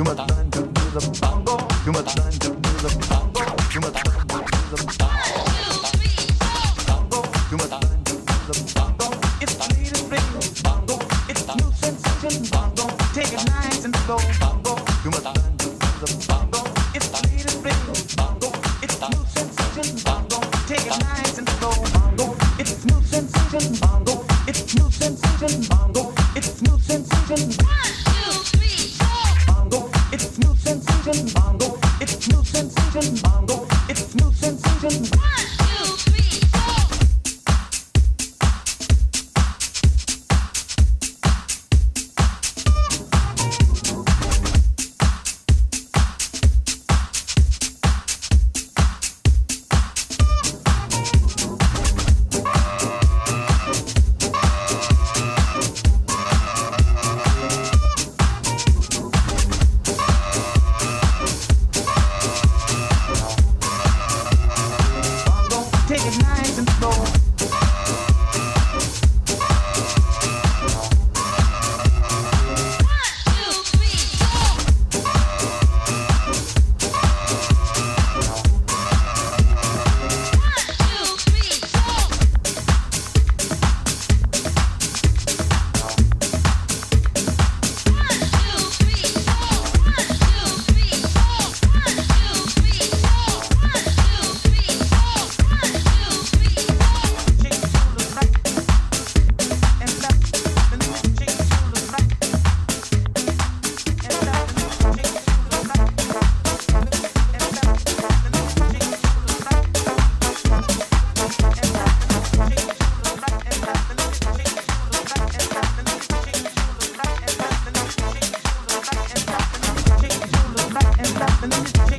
You must learn to do the bongo. Bongo. Bongo. Bongo. It's bongo. It's new sensation, bongo. Take it nice and slow, bongo. You must learn bongo. It's the latest bongo. It's new sensation, bongo. Take it nice and slow, bongo. It's new sensation, bongo. It's new sensation, bongo. and then you